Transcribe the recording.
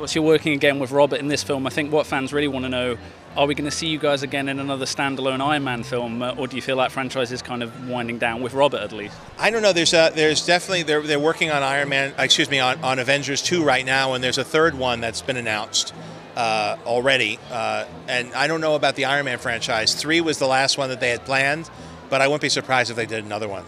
Whilst you're working again with Robert in this film. I think what fans really want to know are we going to see you guys again in another standalone Iron Man film, uh, or do you feel that franchise is kind of winding down with Robert at least? I don't know. There's a, there's definitely they're, they're working on Iron Man. Uh, excuse me, on, on Avengers two right now, and there's a third one that's been announced uh, already. Uh, and I don't know about the Iron Man franchise. Three was the last one that they had planned, but I wouldn't be surprised if they did another one.